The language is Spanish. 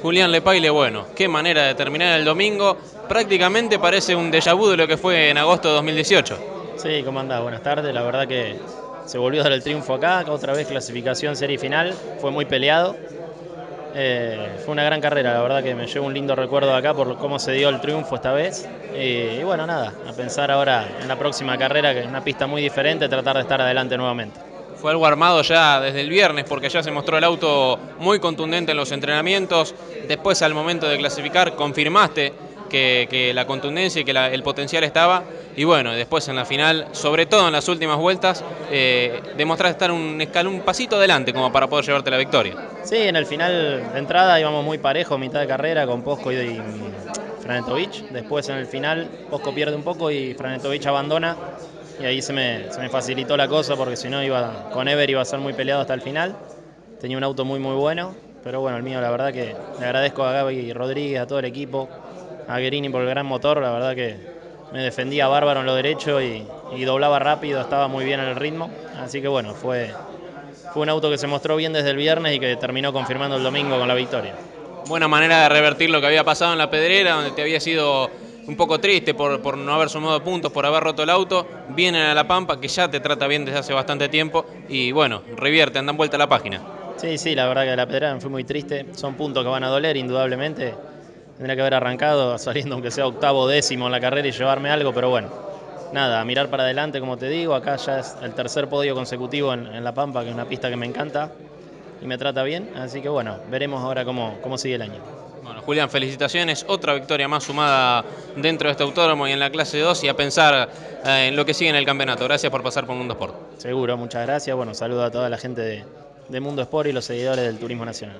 Julián Lepaile, bueno, qué manera de terminar el domingo. Prácticamente parece un déjà vu de lo que fue en agosto de 2018. Sí, ¿cómo andás? Buenas tardes. La verdad que se volvió a dar el triunfo acá, otra vez clasificación serie final. Fue muy peleado. Eh, fue una gran carrera, la verdad que me llevo un lindo recuerdo acá por cómo se dio el triunfo esta vez. Y, y bueno, nada, a pensar ahora en la próxima carrera, que es una pista muy diferente, tratar de estar adelante nuevamente. Fue algo armado ya desde el viernes porque ya se mostró el auto muy contundente en los entrenamientos. Después al momento de clasificar confirmaste que, la contundencia y que el potencial estaba. Y bueno, después en la final, sobre todo en las últimas vueltas, eh, demostraste estar un escalón, un pasito adelante como para poder llevarte la victoria. Sí, en el final de entrada íbamos muy parejo, mitad de carrera con Posco y, y Franetovic. Después en el final Posco pierde un poco y Franetovic abandona. Y ahí se me, se me facilitó la cosa porque si no iba con Ever iba a ser muy peleado hasta el final. Tenía un auto muy muy bueno, pero bueno, el mío la verdad que le agradezco a Gaby Rodríguez, a todo el equipo, a Guerini por el gran motor, la verdad que me defendía bárbaro en lo derecho y, y doblaba rápido, estaba muy bien en el ritmo. Así que bueno, fue, fue un auto que se mostró bien desde el viernes y que terminó confirmando el domingo con la victoria. Buena manera de revertir lo que había pasado en la pedrera, donde te había sido un poco triste por, no haber sumado puntos, por haber roto el auto. Vienen a La Pampa, que ya te trata bien desde hace bastante tiempo. Y bueno, revierte, andan vuelta a la página. Sí, sí, la verdad que la pedrera me fue muy triste. Son puntos que van a doler, indudablemente. Tendría que haber arrancado saliendo aunque sea octavo décimo en la carrera y llevarme algo, pero bueno. Nada, a mirar para adelante, como te digo. Acá ya es el tercer podio consecutivo en, en La Pampa, que es una pista que me encanta y me trata bien. Así que bueno, veremos ahora cómo, cómo sigue el año. Bueno, Julián, felicitaciones. Otra victoria más sumada dentro de este autódromo y en la clase 2 y a pensar eh, en lo que sigue en el campeonato. Gracias por pasar por Mundo Sport. Seguro, muchas gracias. Bueno, saludo a toda la gente de, de Mundo Sport y los seguidores del Turismo Nacional.